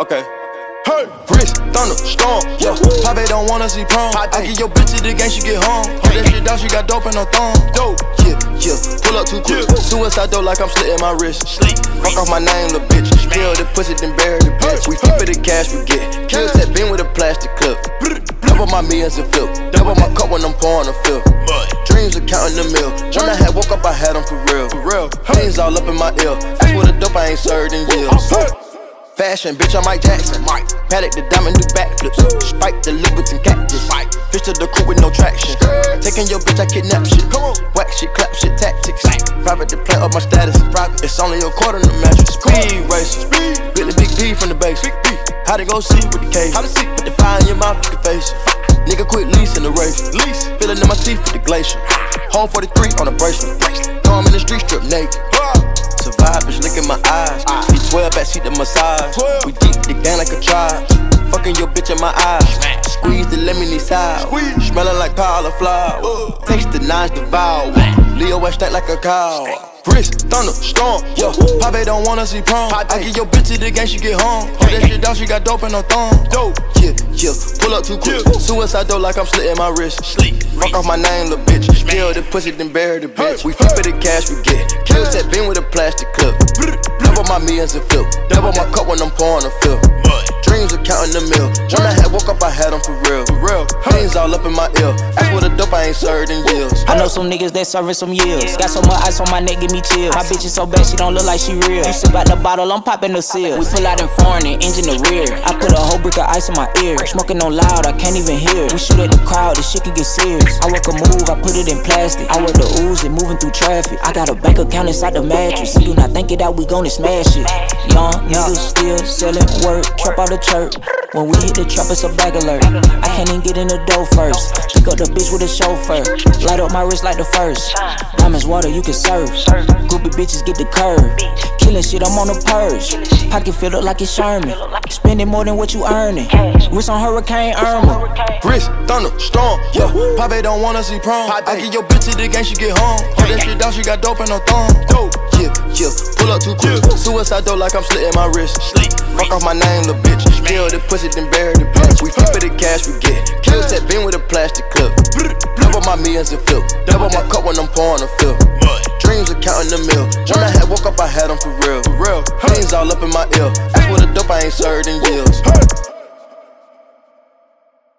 Okay. Hey, wrist, thunder, storm, yeah. Papa don't wanna see prom. I give your bitch the game, she get home. Hold that shit down, she got dope in her thumb. Dope, yeah, yeah. Pull up too quick. Suicide dope like I'm slitting my wrist. Sleep. Fuck off my name, little bitch. Spill the pussy, then bury the bitch. We flip for the cash we get. Kill that bin with a plastic clip. Double my millions and flip. Double my cup when I'm pouring a fill. Dreams are counting the mill. When I had woke up, I had them for real. For real. Things all up in my ear. That's what a dope I ain't served in years. Fashion, bitch, I'm Mike Jackson. Mike. Paddock the diamond, do backflips. Spike the Louboutin cactus. Fish to the crew with no traction. Taking your bitch, I kidnap shit. Come on. Whack shit, clap shit, tactics. Private to play up my status. Private. It's only a quarter in the mattress. Speed racer. Speed. The big B from the base. Big B. How to go see with the case. How to see. Put the fire in your mouth, can face. Nigga quit leasing the race. Lease. Feeling in my teeth with the glacier. Home 43 on the bracelet. I'm in the street strip naked. Survive, bitch, look in my eyes. Ah. Be 12 backseat the massage. We deep the gang like a tribe. Fucking your bitch in my eyes. Squeeze the lemony side. Smelling like cauliflower. Taste the nines devour. Leo West act like a cow. Wrist, thunder, storm, yo. Papa don't wanna see prom. I give your bitch to the game, she get home. Hold that shit down, she got dope in her thumb. Dope, yeah, yeah. Pull up too quick. Suicide dope like I'm slitting my wrist. Sleep. Fuck off my name, little bitch. Spill the pussy, then bury the bitch. We flip for the cash we get. Kill that bin with a plastic clip. Double my millions and flip. Double my cup when I'm pouring a fill. Dreams are counting the mill. When I had woke up, I had them for real. For real. Things all up in my ear. I ain't. I know some niggas that serving some years. Got so much ice on my neck, give me chills. My bitch is so bad, she don't look like she real. You sip out the bottle, I'm popping the seal. We pull out in foreign and engine the rear. I put a whole brick of ice in my ear. Smoking on loud, I can't even hear. We shoot at the crowd, this shit can get serious. I work a move, I put it in plastic. I work the ooze and moving through traffic. I got a bank account inside the mattress. You do not think it out, we gonna smash it. Young niggas still selling work, trap out the church. When we hit the trap, it's a bag alert. I can't even get in the dough first. Pick up the bitch with a chauffeur. Light up my wrist like the first. Diamonds water, you can serve. Groupie bitches get the curve. Killing shit, I'm on the purge. Pocket filled up like it's Sherman. Spending more than what you earning. Wrist on Hurricane Irma. Wrist, thunder, storm, yeah. Papa don't wanna see prom. I give your bitch to the game, she get home. Hold that shit down, she got dope in her thumb. Dope, yeah, yeah. Pull up too quick. Suicide dope like I'm slitting my wrist. Sleep. Fuck off my name, little bitch. Spill the pussy, then bury the bitch. We flip for the cash we get. Kill that bin with a plastic clip. Double my millions and flip. Double my cup when I'm pouring a fill. Dreams are counting the mill. When I had woke up, I had them for real. For real. All up in my ear. That's what a dope I ain't served in years.